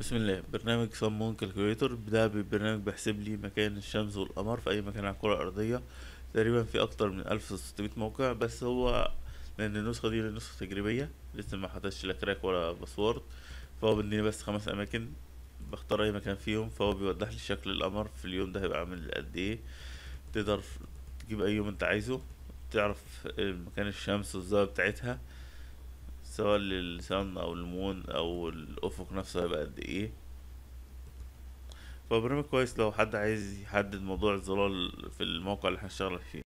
بسم الله. برنامج Sun Moon Calculator ده برنامج بيحسب لي مكان الشمس والقمر في أي مكان على الكرة الأرضية. تقريبا في أكتر من ألف موقع بس هو لأن النسخة دي نسخة تجريبية لسه ما حطيتش لا crack ولا password فهو بيديني بس خمس أماكن بختار أي مكان فيهم. فهو بيوضح لي شكل القمر في اليوم ده هيبقى عامل قد إيه. تقدر تجيب أي يوم أنت عايزه تعرف مكان الشمس والزاوية بتاعتها. سواء للسن أو المون أو الأفق نفسه هيبقى قد إيه. فبرنامج كويس لو حد عايز يحدد موضوع الظلال في الموقع اللي إحنا هنشتغل فيه.